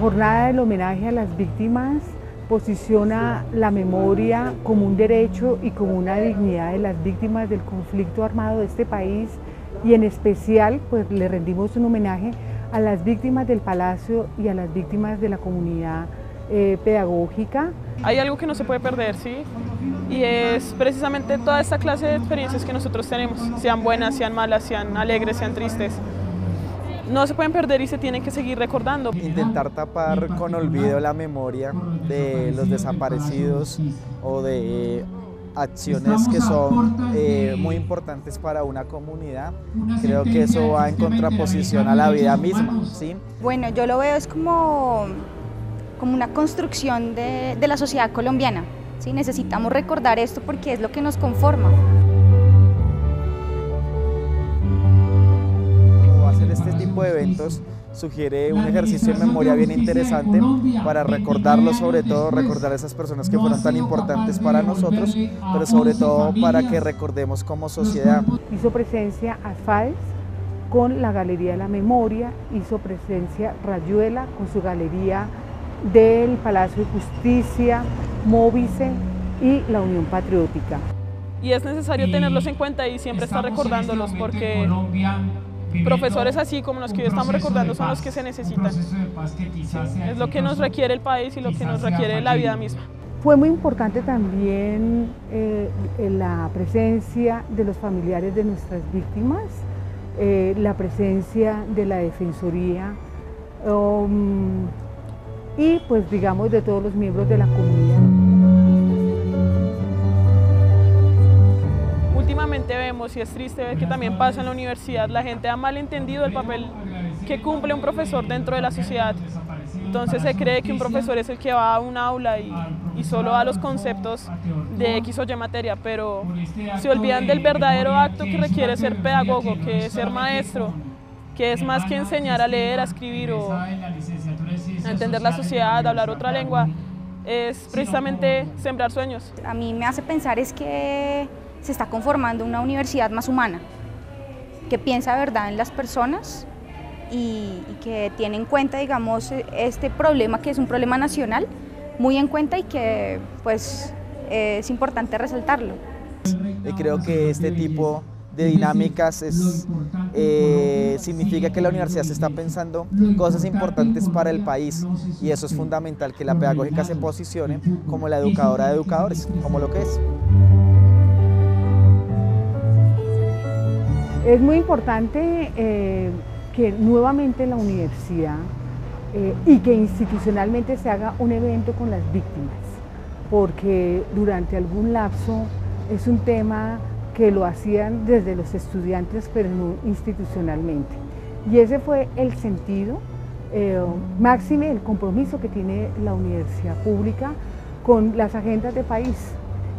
Jornada del homenaje a las víctimas posiciona la memoria como un derecho y como una dignidad de las víctimas del conflicto armado de este país y en especial pues le rendimos un homenaje a las víctimas del palacio y a las víctimas de la comunidad eh, pedagógica. Hay algo que no se puede perder, ¿sí? Y es precisamente toda esta clase de experiencias que nosotros tenemos, sean buenas, sean malas, sean alegres, sean tristes no se pueden perder y se tienen que seguir recordando. Intentar tapar con olvido la memoria de los desaparecidos o de acciones que son eh, muy importantes para una comunidad. Creo que eso va en contraposición a la vida misma. ¿sí? Bueno, yo lo veo es como, como una construcción de, de la sociedad colombiana. ¿sí? Necesitamos recordar esto porque es lo que nos conforma. De eventos sugiere un ejercicio de memoria bien interesante para recordarlo, sobre todo recordar a esas personas que fueron tan importantes para nosotros, pero sobre todo para que recordemos como sociedad. Hizo presencia Asfales con la Galería de la Memoria, hizo presencia Rayuela con su galería del Palacio de Justicia, Móvice y la Unión Patriótica. Y es necesario tenerlos en cuenta y siempre estar recordándolos porque profesores así como los que hoy estamos recordando son los que se necesitan. es lo que nos requiere el país y lo que nos requiere la vida misma. Fue muy importante también eh, la presencia de los familiares de nuestras víctimas, eh, la presencia de la Defensoría um, y pues digamos de todos los miembros de la comunidad. Vemos, y es triste ver que también pasa en la universidad, la gente ha malentendido el papel que cumple un profesor dentro de la sociedad. Entonces se cree que un profesor es el que va a un aula y, y solo da los conceptos de X o Y materia, pero se olvidan del verdadero acto que requiere ser pedagogo, que es ser maestro, que es más que enseñar a leer, a escribir o a entender la sociedad, a hablar otra lengua, es precisamente sembrar sueños. A mí me hace pensar es que se está conformando una universidad más humana, que piensa verdad en las personas y, que tiene en cuenta, digamos, este problema que es un problema nacional, muy en cuenta y que pues es importante resaltarlo. Y creo que este tipo de dinámicas eh, significa que la universidad se está pensando cosas importantes para el país y eso es fundamental, que la pedagógica se posicione como la educadora de educadores, como lo que es. Es muy importante eh, que nuevamente la universidad eh, y que institucionalmente se haga un evento con las víctimas, porque durante algún lapso es un tema que lo hacían desde los estudiantes, pero no institucionalmente. Y ese fue el sentido, eh, máxime, el compromiso que tiene la universidad pública con las agendas de país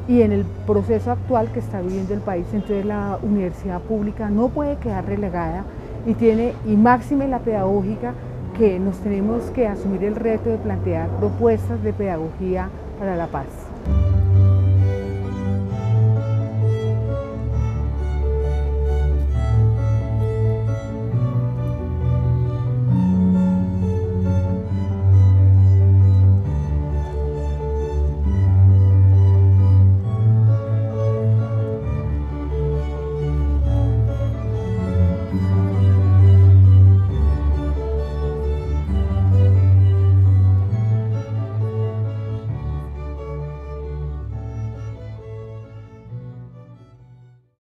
y en el proceso actual que está viviendo el país, entonces la universidad pública no puede quedar relegada y tiene, y máxime la pedagógica, que nos tenemos que asumir el reto de plantear propuestas de pedagogía para la paz.